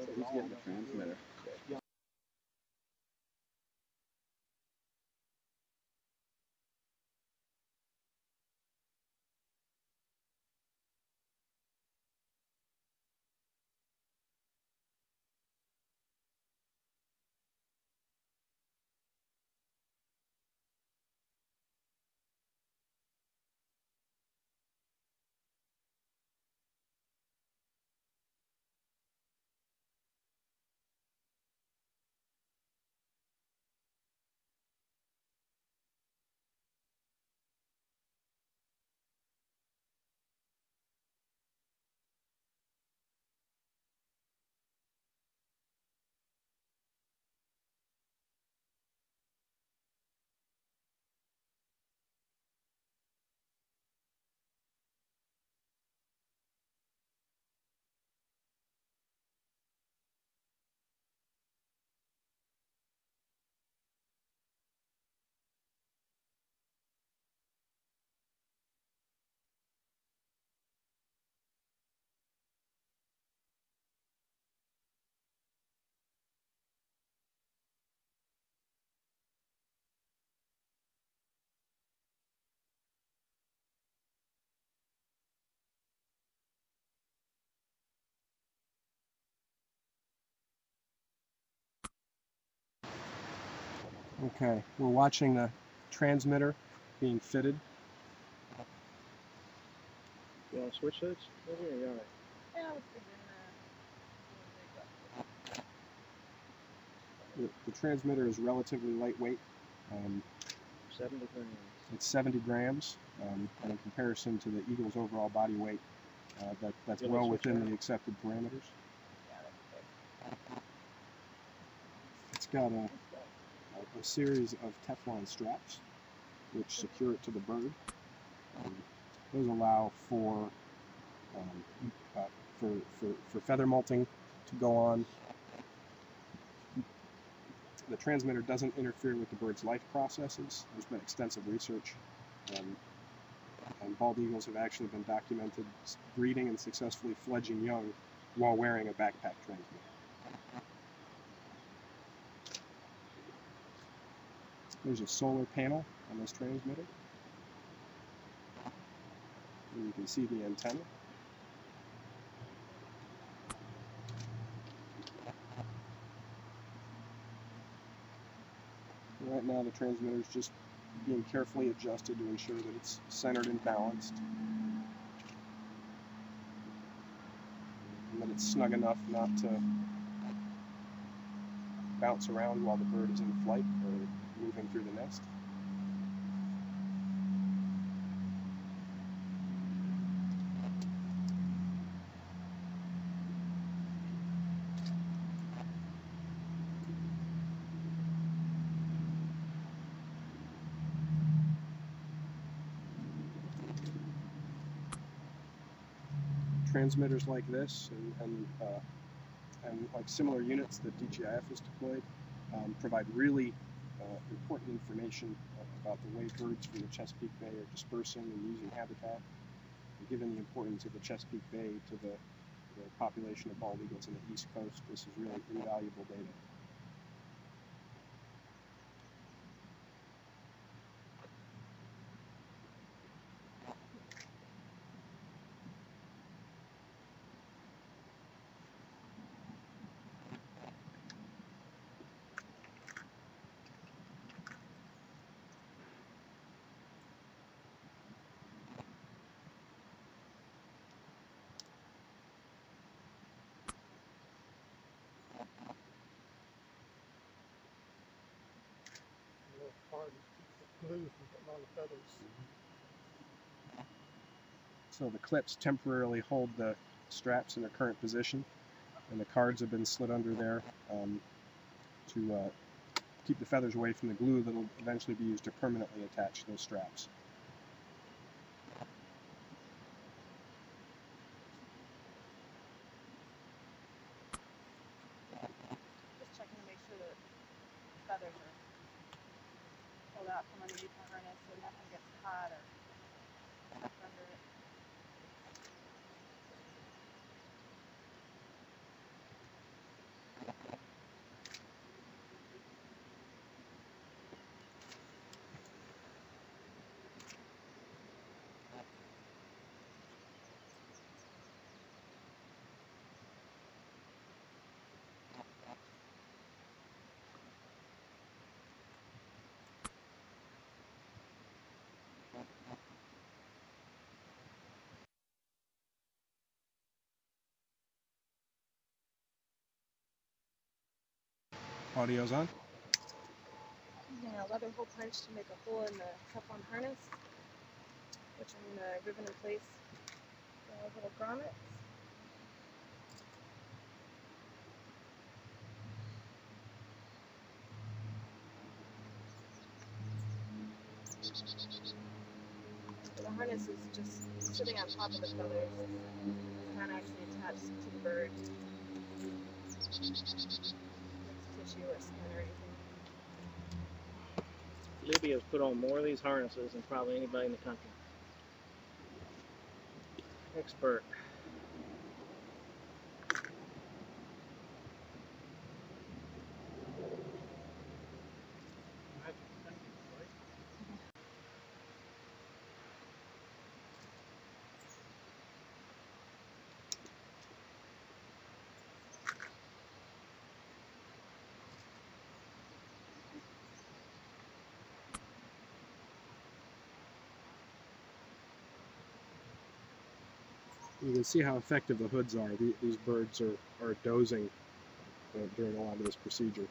So he's getting the transmitter. Okay, we're watching the transmitter being fitted. You want to switch those? Over here, all right? Yeah, I was figuring The, the transmitter is relatively lightweight. Um, 70 grams. it's 70 grams, um, and in comparison to the Eagle's overall body weight, uh, that, that's Yeah, well within that. the accepted parameters. Yeah, that's okay. It's got a, a, series of Teflon straps which secure it to the bird. Um, those allow for, um, uh, for, for, for feather molting to go on. The transmitter doesn't interfere with the bird's life processes. There's been extensive research. Um, and bald eagles have actually been documented breeding and successfully fledging young while wearing a backpack transmitter. There's a solar panel on this transmitter. And you can see the antenna. Right now the transmitter is just being carefully adjusted to ensure that it's centered and balanced. And that it's snug enough not to bounce around while the bird is in flight moving through the nest. Transmitters like this and, and, uh, and like similar units that DGIF has deployed um, provide really Uh, important information about the way birds from the Chesapeake Bay are dispersing and using habitat. And given the importance of the Chesapeake Bay to the, the population of bald eagles on the East Coast, this is really invaluable data. The feathers. So the clips temporarily hold the straps in their current position, and the cards have been slid under there um, to uh, keep the feathers away from the glue that will eventually be used to permanently attach those straps. Just checking to make sure that feathers are pulled out from underneath the harness so nothing gets caught or under it. Audio's on. A leather hole punch to make a hole in the Teflon harness, which I'm gonna rivet in place the little grommets. The harness is just sitting on top of the feathers. It's not actually attached to the bird. With tissue or skin or anything. Libby's put on more of these harnesses than probably anybody in the country. Expert. You can see how effective the hoods are. The- These birds are, are dozing uh, during a lot of this procedure.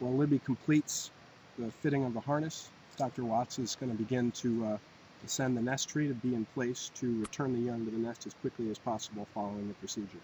While Libby completes the fitting of the harness, Dr. Watts is going to begin to uh, send the nest tree to be in place to return the young to the nest as quickly as possible following the procedure.